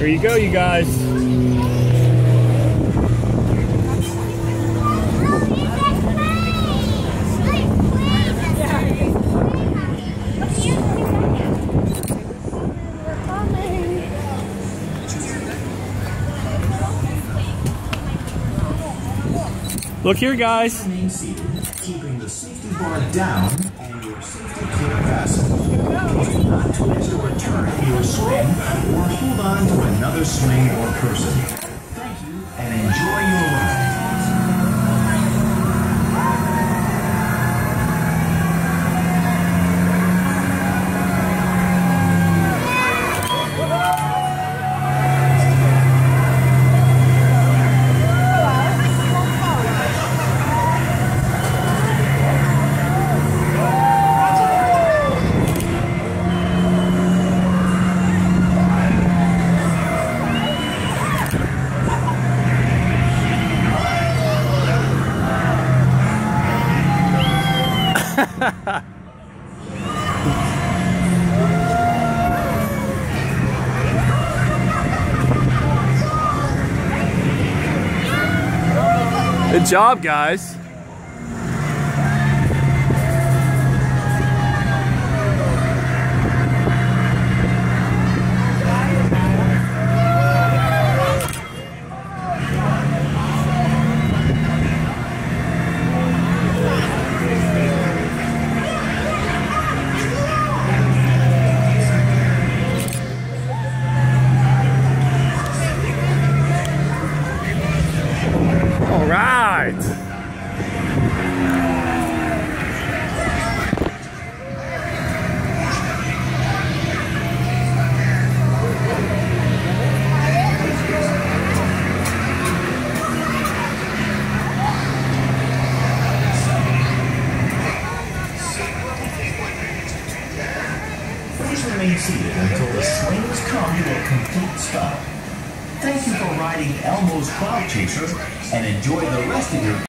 There you go, you guys. Look here, guys. Keeping the safety bar down and your safety fastened. Try not to return in your swing or hold on to another swing or person. Thank you and enjoy Good job, guys. Right. Please remain seated until the swings come to a complete stop. Thank you for riding Elmo's Cloud Chaser and enjoy the rest of your